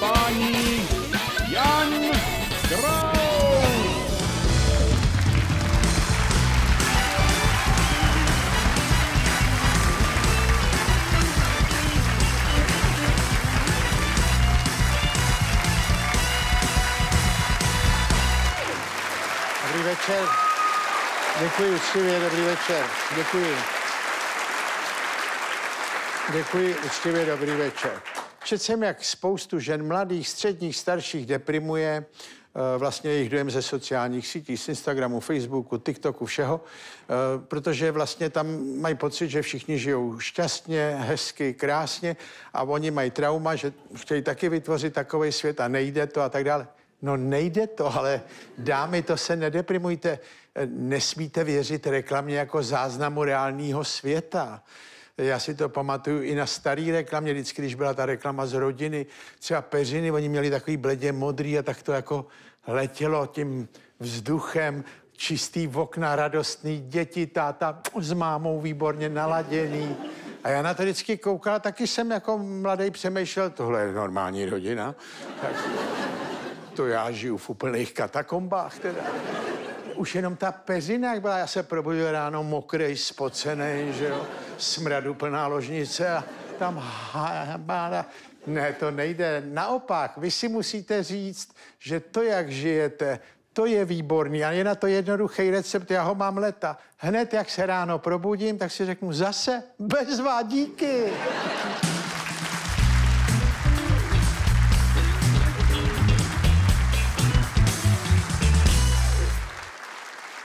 compagni Jan Grau. večer. Děkuji uctivě, dobrý večer. Děkuji. Děkuji uctivě, dobrý večer. Jsem, jak spoustu žen mladých, středních, starších deprimuje eh, vlastně jejich dojem ze sociálních sítí, z Instagramu, Facebooku, TikToku, všeho, eh, protože vlastně tam mají pocit, že všichni žijou šťastně, hezky, krásně a oni mají trauma, že chtějí taky vytvořit takový svět a nejde to a tak dále. No nejde to, ale dámy, to se nedeprimujte. Nesmíte věřit reklamě jako záznamu reálného světa. Já si to pamatuju i na starý reklamě, vždycky, když byla ta reklama z rodiny, třeba peřiny, oni měli takový bledě modrý a tak to jako letělo tím vzduchem, čistý okna, radostný děti, táta s mámou výborně naladěný. A já na to vždycky koukal, taky jsem jako mladý přemýšlel, tohle je normální rodina. Tak to já žiju v úplných katakombách teda. Už jenom ta peřina, jak byla, já se probudil ráno mokrý, spocený, že jo, smradu plná ložnice a tam hábáda. Ne, to nejde. Naopak, vy si musíte říct, že to, jak žijete, to je výborný a je na to jednoduchý recept, já ho mám leta. Hned, jak se ráno probudím, tak si řeknu zase bezvá díky.